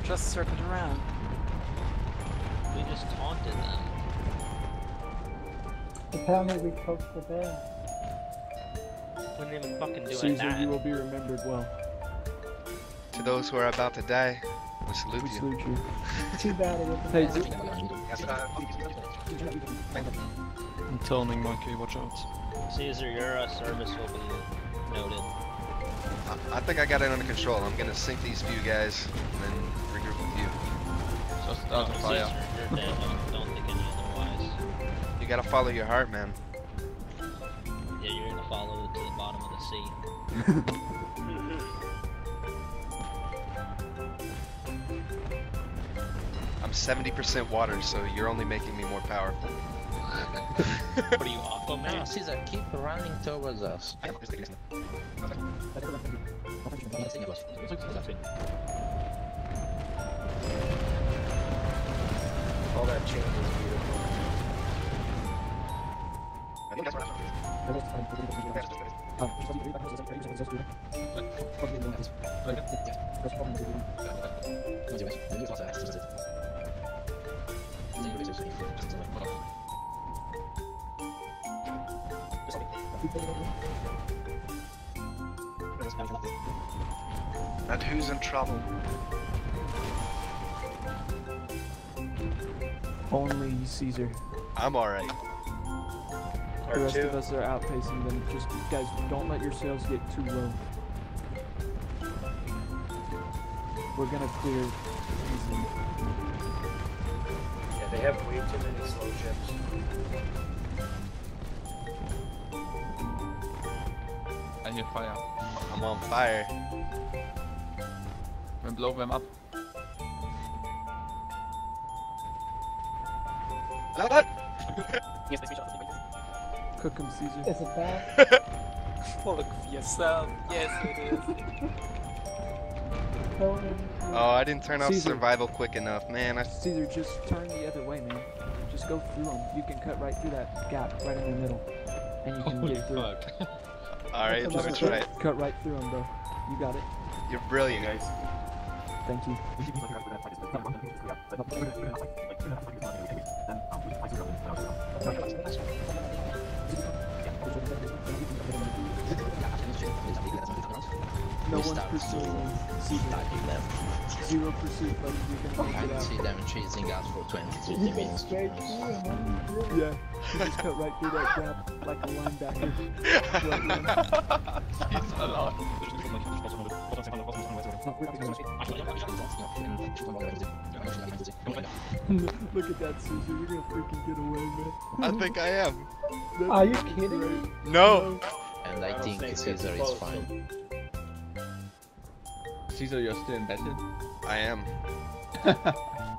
were just circling around. We just taunted them. Apparently we poked the bear. We didn't even fucking do Caesar, that. you will be remembered well. To those who are about to die, we salute We you. salute you. Too bad it wasn't Hey, that. I'm toning monkey, watch out. Caesar, your uh, service will be noted. I, I think I got it under control. I'm gonna sink these few guys and then regroup with you. Just No, Caesar, you're dead. Don't, don't think any otherwise. You gotta follow your heart, man. Yeah, you're gonna follow it to the bottom of the sea. I'm 70% water, so you're only making me more powerful. What are you, Aquaman? No, Caesar, keep running towards us. All that change is beautiful. And who's in trouble? Only Caesar. I'm alright. The rest R2. of us are outpacing them. Just guys, don't let your sails get too low. We're gonna clear easily. Yeah, they have way too many slow ships. I hear fire. I'm on fire. Then blow them up. Cook 'em, Caesar. Is it bad? Look for yourself. Yes, it is. Oh, I didn't turn off Caesar. survival quick enough, man. I Caesar, just turn the other way, man. Just go through them. You can cut right through that gap right in the middle, and you can get through. alright. Let me try it. Cut right through them, bro. You got it. You're brilliant, guys. Thank you. No We one's start pursuing to you. Caesar. Starting left. Zero pursuit, buddy. You can I make can it see them chasing us for 20 30 minutes. straight through and then you do it. Yeah, you just cut right through that gap like a linebacker. Right lane. Look at that, Caesar. You're gonna freaking get away, man. I think I am. That's Are you kidding great. me? No! And I I think think Caesar is fine. Caesar, you're still in battle. I am.